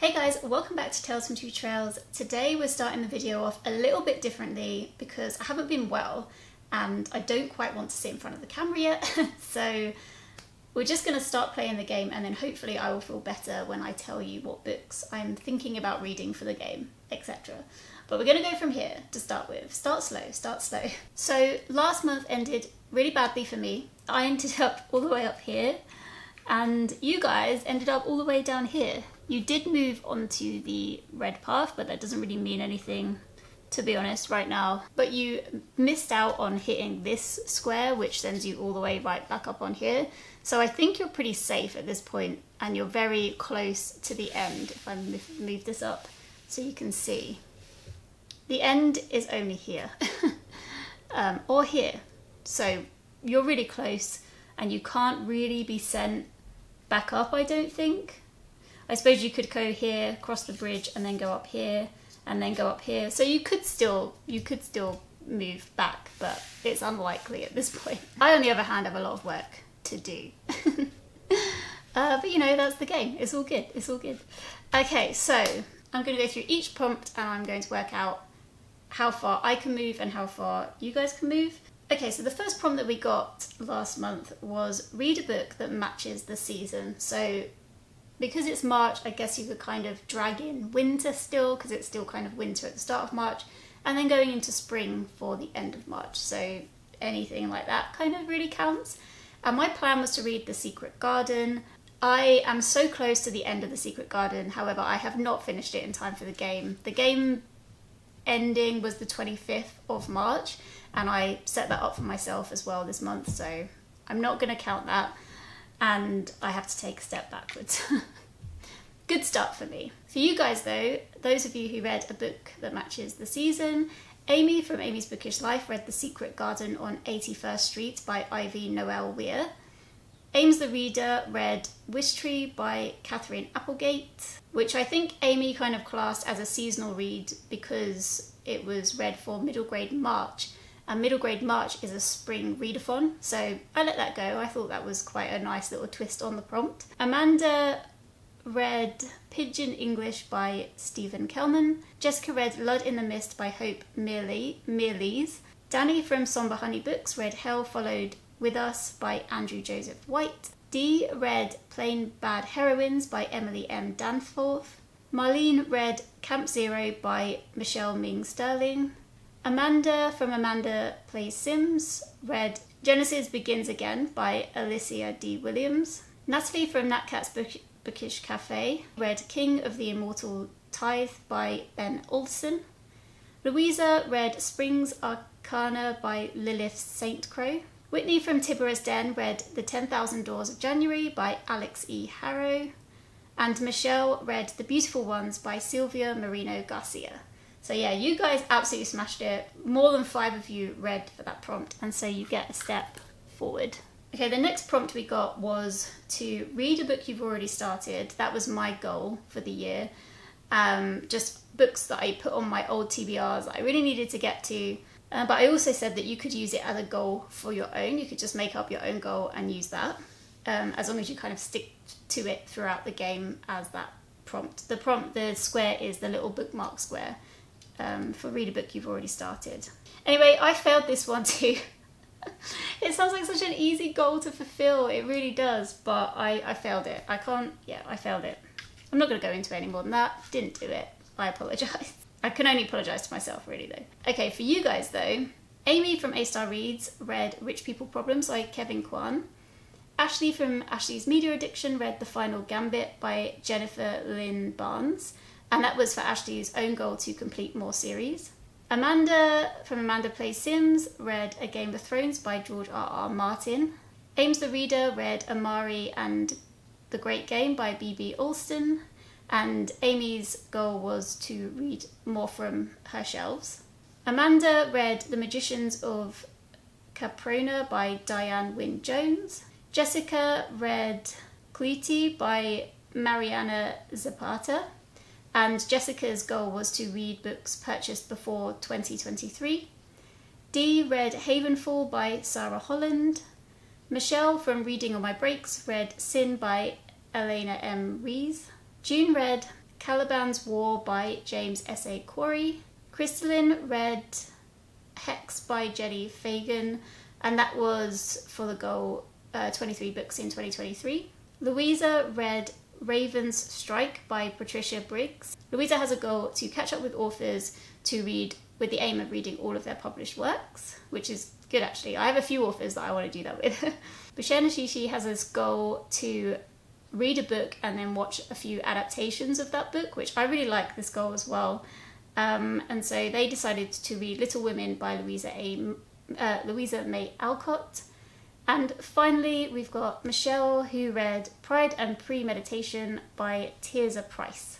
Hey guys, welcome back to Tales from Two Trails. Today we're starting the video off a little bit differently because I haven't been well and I don't quite want to sit in front of the camera yet. so we're just going to start playing the game and then hopefully I will feel better when I tell you what books I'm thinking about reading for the game, etc. But we're going to go from here to start with. Start slow, start slow. So last month ended really badly for me. I ended up all the way up here and you guys ended up all the way down here. You did move onto the red path, but that doesn't really mean anything, to be honest, right now. But you missed out on hitting this square, which sends you all the way right back up on here. So I think you're pretty safe at this point, and you're very close to the end, if I move this up so you can see. The end is only here, um, or here. So you're really close, and you can't really be sent back up, I don't think. I suppose you could go here, cross the bridge, and then go up here, and then go up here. So you could still you could still move back, but it's unlikely at this point. I, on the other hand, have a lot of work to do. uh, but you know, that's the game. It's all good. It's all good. Okay, so I'm going to go through each prompt, and I'm going to work out how far I can move and how far you guys can move. Okay, so the first prompt that we got last month was read a book that matches the season. So because it's March, I guess you could kind of drag in winter still, because it's still kind of winter at the start of March, and then going into spring for the end of March. So anything like that kind of really counts. And my plan was to read The Secret Garden. I am so close to the end of The Secret Garden, however, I have not finished it in time for the game. The game ending was the 25th of March, and I set that up for myself as well this month, so I'm not going to count that and I have to take a step backwards. Good start for me. For you guys though, those of you who read a book that matches the season, Amy from Amy's Bookish Life read The Secret Garden on 81st Street by Ivy Noelle Weir. Aimz the Reader read Wish Tree by Katherine Applegate, which I think Amy kind of classed as a seasonal read because it was read for middle grade March and middle grade March is a spring readathon, so I let that go. I thought that was quite a nice little twist on the prompt. Amanda read Pigeon English by Stephen Kelman. Jessica read Lud in the Mist by Hope Mirrlees. Danni from Somber Honey Books read Hell Followed With Us by Andrew Joseph White. Dee read Plain Bad Heroines by Emily M. Danforth. Marleen read Camp Zero by Michelle Min Sterling. Amanda from Amanda Plays Sims read Genesis Begins Again by Alicia D. Williams. Natalie from Natcat's Book- Bookish Cafe read King of the Immortal Tithe by Ben Olson. Louisa read Springs Arcana by Lilith Saintcrow. Whitney from Tibbara's Den read The 10,000 Doors of January by Alix E. Harrow. And Michelle read The Beautiful Ones by Silvia Moreno-Garcia. So yeah, you guys absolutely smashed it. More than five of you read for that prompt, and so you get a step forward. Okay, the next prompt we got was to read a book you've already started. That was my goal for the year. Um, just books that I put on my old TBRs that I really needed to get to. Uh, but I also said that you could use it as a goal for your own. You could just make up your own goal and use that, um, as long as you kind of stick to it throughout the game as that prompt. The prompt, the square is the little bookmark square um, for read a book you've already started. Anyway, I failed this one too. it sounds like such an easy goal to fulfill, it really does, but I, I failed it. I can't, yeah, I failed it. I'm not going to go into it any more than that. Didn't do it. I apologise. I can only apologise to myself, really, though. Okay, for you guys, though, Amy from A Star Reads read Rich People Problems by Kevin Kwan. Ashleigh from Ashleigh's Media Addiction read The Final Gambit by Jennifer Lynn Barnes and that was for Ashleigh's own goal to complete more series. Amanda from Amanda Plays Sims read A Game of Thrones by George R. R. Martin. Aimz the Reader read Amari and The Great Game by B.B. Alston. And Amy's goal was to read more from her shelves. Amanda read The Magicians of Caprona by Diane Wynne Jones. Jessica read Kulti by Mariana Zapata and Jessica's goal was to read books purchased before 2023. Dee read Havenfall by Sara Holland. Michelle from Reading on My Breaks read Sin by Elena M. Rees. June read Caliban's War by James S.A. Corey. Cristilyn read Hex by Jenni Fagan, and that was for the goal uh, 23 books in 2023. Louisa read Raven's Strike by Patricia Briggs. Louisa has a goal to catch up with authors to read with the aim of reading all of their published works, which is good actually. I have a few authors that I want to do that with. Bashir Nashishi has this goal to read a book and then watch a few adaptations of that book, which I really like this goal as well. Um, and so they decided to read Little Women by Louisa A. Uh, Louisa May Alcott. And finally, we've got Michelle who read Pride and Premeditation by Tirzah Price.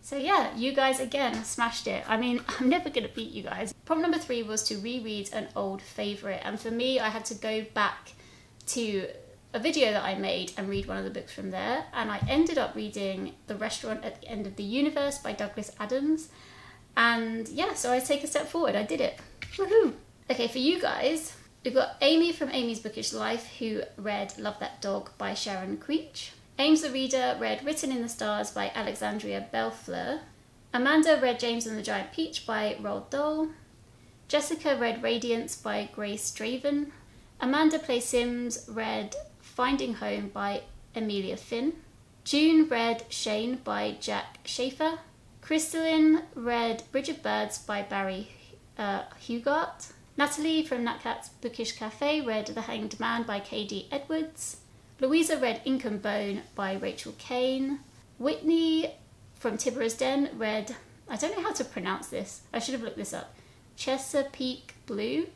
So yeah, you guys again smashed it. I mean, I'm never gonna beat you guys. Prompt number three was to reread an old favourite, and for me, I had to go back to a video that I made and read one of the books from there. And I ended up reading The Restaurant at the End of the Universe by Douglas Adams. And yeah, so I take a step forward. I did it. Woohoo! Okay, for you guys, we've got Amy from Amy's Bookish Life who read Love That Dog by Sharon Creech. Aimz the Reader read Written in the Stars by Alexandria Bellefleur. Amanda read James and the Giant Peach by Roald Dahl. Jessica read Radiance by Grace Draven. Amanda Play Sims read Finding Home by Amelia Finn. June read Shane by Jack Schaefer. Cristilyn read Bridge of Birds by Barry uh, Hughart. Natalie from Natcat's Bookish Cafe read The Hanged Man by K.D. Edwards. Louisa read Ink and Bone by Rachel Caine. Whitney from Tibbara's Den read, I don't know how to pronounce this, I should have looked this up, Chesapeake Blue,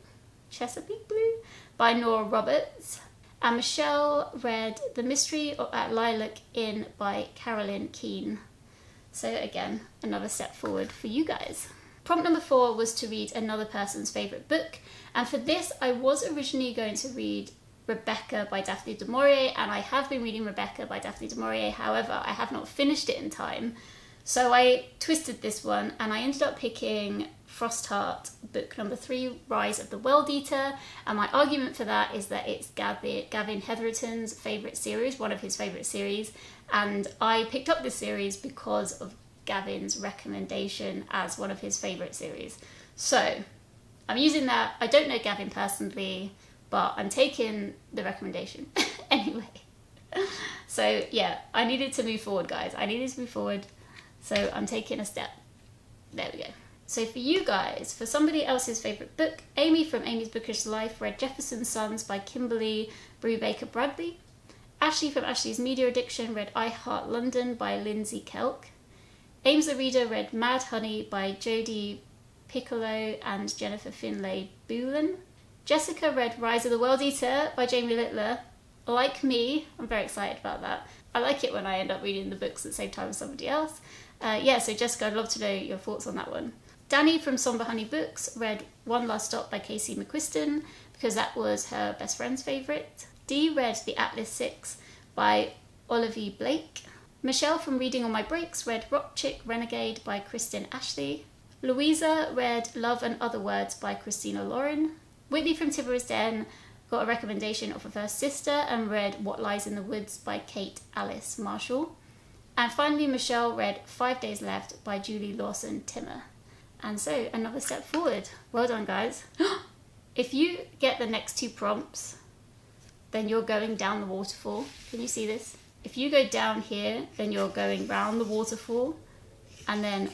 Chesapeake Blue by Nora Roberts. And Michelle read The Mystery at Lilac Inn by Carolyn Keene. So again, another step forward for you guys. Prompt number four was to read another person's favourite book, and for this I was originally going to read Rebecca by Daphne du Maurier, and I have been reading Rebecca by Daphne du Maurier. However, I have not finished it in time. So I twisted this one and I ended up picking Frostheart book number three, Rise of the World Eater. And my argument for that is that it's Gavin Hetherington's favourite series, one of his favourite series. And I picked up this series because of Gavin's recommendation as one of his favourite series. So I'm using that. I don't know Gavin personally but I'm taking the recommendation anyway. So yeah, I needed to move forward, guys. I needed to move forward. So I'm taking a step. There we go. So for you guys, for somebody else's favourite book, Amy from Amy's Bookish Life read Jefferson's Sons by Kimberly Brubaker Bradley. Ashleigh from Ashleigh's Media Addiction read I Heart London by Lindsay Kelk. Aimz the Reader read Mad Honey by Jodi Picoult and Jennifer Finney Boylan. Jessica read Rise of the World Eater by Jamie Littler. Like me, I'm very excited about that. I like it when I end up reading the books at the same time as somebody else. Uh, yeah, so Jessica, I'd love to know your thoughts on that one. Danni from Somber Honey Books read One Last Stop by Casey McQuiston because that was her best friend's favourite. Dee read The Atlas Six by Olivia Blake. Michelle from Reading on My Breaks read Rock Chick Renegade by Kristen Ashley. Louisa read Love and Other Words by Christina Lauren. Whitney from Tibbara's Den got a recommendation of her sister and read What Lies in the Woods by Kate Alice Marshall. And finally, Michelle read Five Days Left by Julie Lawson Timmer. And so, another step forward. Well done, guys. if you get the next two prompts, then you're going down the waterfall. Can you see this? If you go down here, then you're going round the waterfall, and then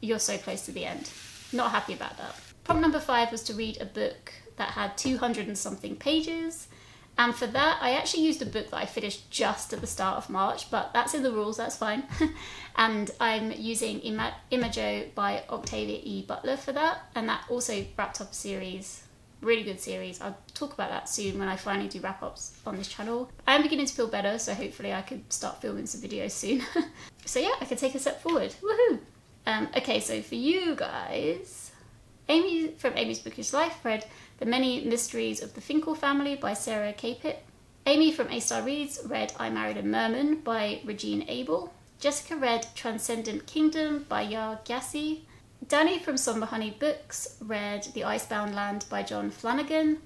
you're so close to the end. Not happy about that. Prompt number five was to read a book that had 200 and something pages. And for that, I actually used a book that I finished just at the start of March, but that's in the rules, that's fine. and I'm using Ima- Imago by Octavia E. Butler for that. And that also wrapped up a series, really good series. I'll talk about that soon when I finally do wrap ups on this channel. I am beginning to feel better, so hopefully I could start filming some videos soon. so yeah, I can take a step forward. Woohoo! Um, okay, so for you guys, Amy from Amy's Bookish Life read The Many Mysteries of the Finkel Family by Sarah Kapit. Amy from A Star Reads read I Married a Merman by Regine Abel. Jessica read Transcendent Kingdom by Yaa Gyasi. Danni from Somber Honey Books read The Icebound Land by John Flanagan.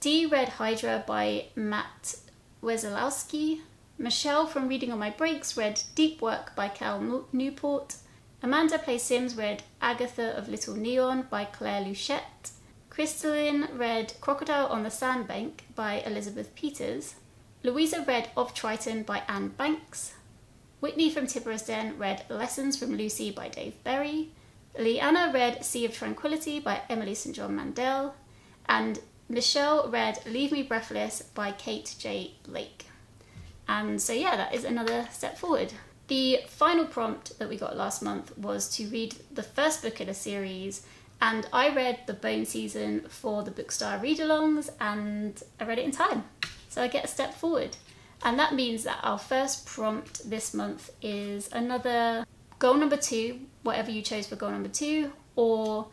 Dee read Hydra by Matt Wesolowski. Michelle from Reading on My Breaks read Deep Work by Cal Newport. Amanda Plays Sims read Agatha of Little Neon by Claire Luchette. Cristilyn read Crocodile on the Sandbank by Elizabeth Peters. Louisa read Of Triton by Anne Banks. Whitney from Tipper's Den read Lessons from Lucy by Dave Barry. Leanna read Sea of Tranquility by Emily St. John Mandel. And Michelle read Leave Me Breathless by Kate J. Blake. And so, yeah, that is another step forward. The final prompt that we got last month was to read the first book in a series, and I read The Bone Season for the Bookstar read alongs, and I read it in time. So I get a step forward. And that means that our first prompt this month is another goal number two, whatever you chose for goal number two, or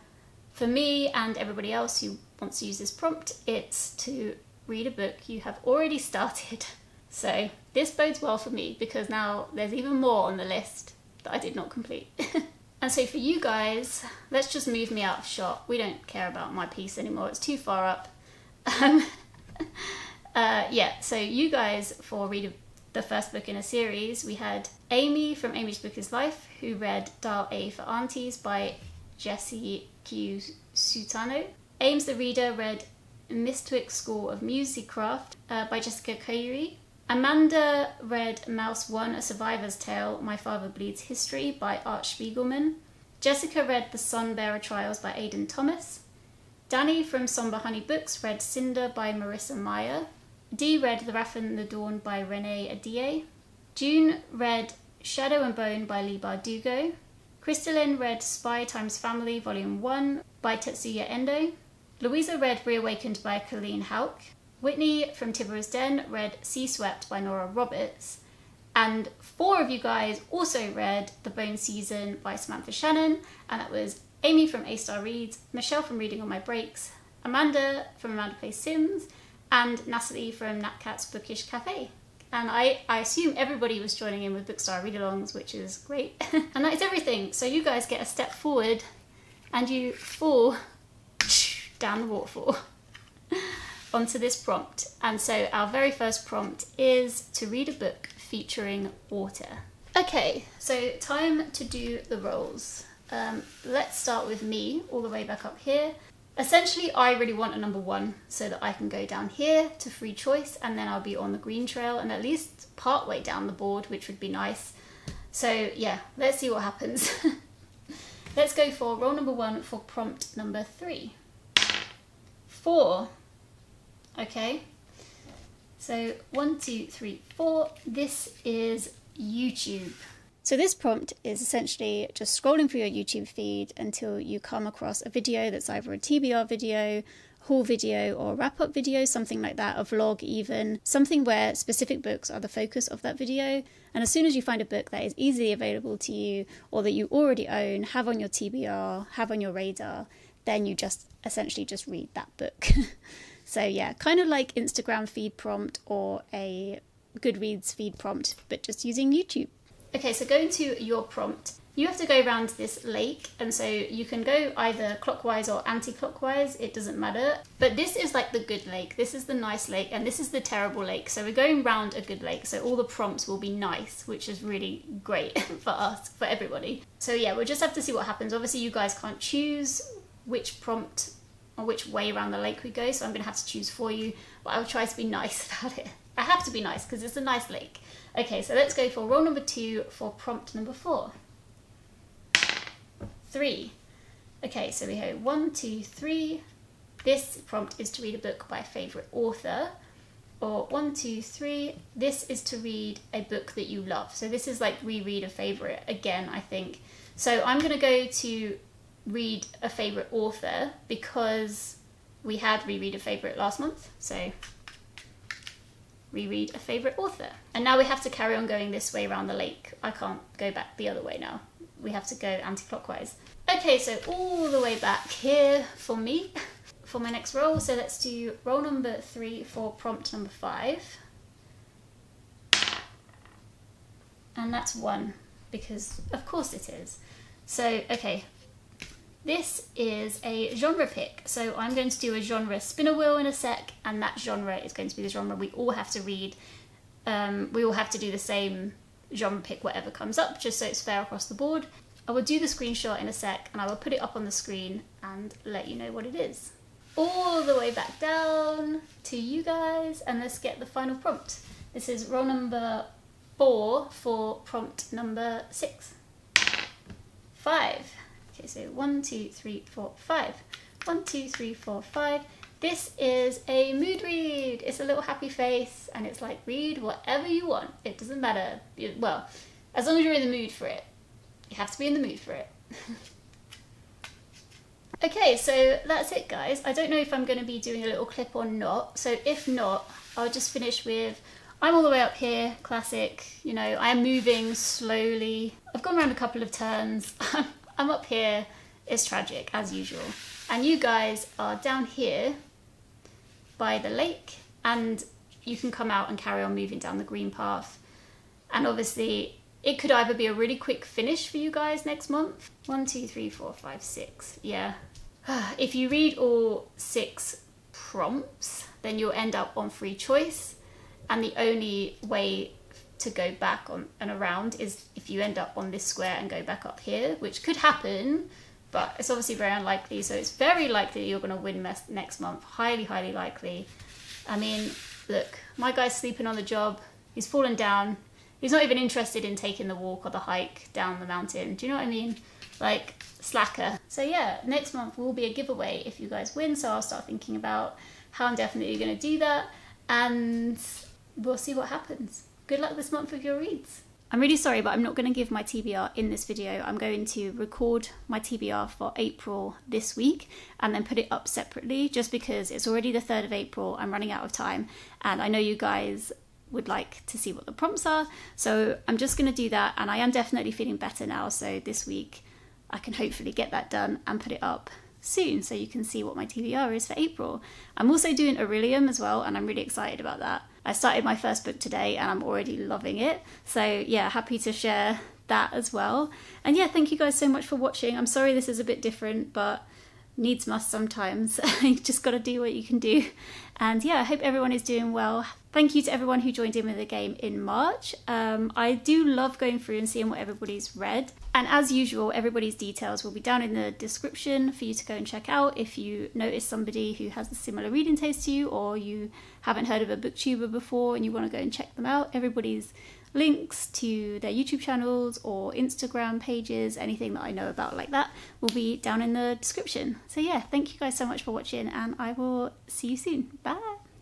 for me and everybody else who wants to use this prompt, it's to read a book you have already started. So this bodes well for me because now there's even more on the list that I did not complete. and so for you guys, let's just move me out of shot. We don't care about my piece anymore, it's too far up. Um, uh, yeah, so you guys, for read the first book in a series, we had Amy from Amy's Bookish Life, who read Dial A for Aunties by Jesse Q. Sutanto. Aimz the Reader read Mistwick School of Musicraft uh, by Jessica Khoury. Amanda read Maus 1, A Survivor's Tale, My Father Bleeds History by Art Spiegelman. Jessica read The Sunbearer Trials by Aidan Thomas. Danni from Somber Honey Books read Cinder by Marissa Meyer. Dee read The Wrath and the Dawn by Renee Ahdieh. June read Shadow and Bone by Leigh Bardugo. Cristilyn read Spy Times Family Volume 1 by Tetsuya Endo. Louisa read Reawakened by Colleen Houck. Whitney from Tipper's Den read Sea Swept by Nora Roberts. And four of you guys also read The Bone Season by Samantha Shannon, and that was Amy from A Star Reads, Michelle from Reading on My Breaks, Amanda from Amanda Plays Sims, and Natalie from Natcat's Bookish Cafe. And I, I assume everybody was joining in with Bookstar read alongs, which is great. and that is everything. So you guys get a step forward and you fall down the waterfall onto this prompt. And so our very first prompt is to read a book featuring water. Okay, so time to do the roles. Um, let's start with me all the way back up here. Essentially, I really want a number one so that I can go down here to free choice and then I'll be on the green trail and at least part way down the board, which would be nice. So yeah, let's see what happens. let's go for roll number one for prompt number three. Four. Okay. So one, two, three, four. This is YouTube. So this prompt is essentially just scrolling through your YouTube feed until you come across a video that's either a TBR video, haul video, or wrap up video, something like that, a vlog even, something where specific books are the focus of that video. And as soon as you find a book that is easily available to you or that you already own, have on your TBR, have on your radar, then you just essentially just read that book. so yeah, kind of like Instagram feed prompt or a Goodreads feed prompt, but just using YouTube. Okay, so going to your prompt, you have to go around this lake, and so you can go either clockwise or anti-clockwise, it doesn't matter. But this is like the good lake, this is the nice lake, and this is the terrible lake. So we're going round a good lake, so all the prompts will be nice, which is really great for us, for everybody. So yeah, we'll just have to see what happens. Obviously you guys can't choose which prompt or which way around the lake we go, so I'm gonna have to choose for you, but I'll try to be nice about it. I have to be nice because it's a nice lake. Okay, so let's go for roll number two for prompt number four. Three. Okay, so we go one, two, three. This prompt is to read a book by a favourite author. Or one, two, three. This is to read a book that you love. So this is like reread a favourite again, I think. So I'm going to go to read a favourite author because we had reread a favourite last month. So reread a favourite author. And now we have to carry on going this way around the lake. I can't go back the other way now. We have to go anti-clockwise. Okay, so all the way back here for me for my next roll. So let's do roll number three for prompt number five. And that's one, because of course it is. So, okay, this is a genre pick, so I'm going to do a genre spinner wheel in a sec, and that genre is going to be the genre we all have to read Um, we all have to do the same genre pick whatever comes up, just so it's fair across the board. I will do the screenshot in a sec and I will put it up on the screen and let you know what it is. All the way back down to you guys and let's get the final prompt. This is roll number four for prompt number six. Five. Okay, so one, two, three, four, five. One, two, three, four, five. This is a mood read. It's a little happy face and it's like read whatever you want. It doesn't matter. Well, as long as you're in the mood for it. You have to be in the mood for it. okay, so that's it guys. I don't know if I'm going to be doing a little clip or not. So if not, I'll just finish with I'm all the way up here, classic. You know, I am moving slowly. I've gone around a couple of turns. I'm up here. It's tragic, as usual. And you guys are down here by the lake and you can come out and carry on moving down the green path. And obviously, it could either be a really quick finish for you guys next month. One, two, three, four, five, six. Yeah. If you read all six prompts, then you'll end up on free choice. And the only way to go back on and around is if you end up on this square and go back up here, which could happen but it's obviously very unlikely. So it's very likely you're going to win next month. Highly, highly likely. I mean, look, my guy's sleeping on the job. He's fallen down. He's not even interested in taking the walk or the hike down the mountain. Do you know what I mean? Like, slacker. So yeah, next month will be a giveaway if you guys win. So I'll start thinking about how I'm definitely going to do that. And we'll see what happens. Good luck this month with your reads. I'm really sorry, but I'm not going to give my TBR in this video. I'm going to record my TBR for April this week and then put it up separately just because it's already the 3rd of April. I'm running out of time and I know you guys would like to see what the prompts are. So I'm just going to do that and I am definitely feeling better now. So this week I can hopefully get that done and put it up soon so you can see what my TBR is for April. I'm also doing Aurelium as well and I'm really excited about that. I started my first book today and I'm already loving it. So, yeah, happy to share that as well. And yeah, thank you guys so much for watching. I'm sorry this is a bit different, but needs must sometimes. you just got to do what you can do. And yeah, I hope everyone is doing well. Thank you to everyone who joined in with the game in March. Um, I do love going through and seeing what everybody's read. And as usual, everybody's details will be down in the description for you to go and check out if you notice somebody who has a similar reading taste to you or you haven't heard of a booktuber before and you want to go and check them out. Everybody's links to their YouTube channels or Instagram pages, anything that I know about like that, will be down in the description. So, yeah, thank you guys so much for watching, and I will see you soon. Bye.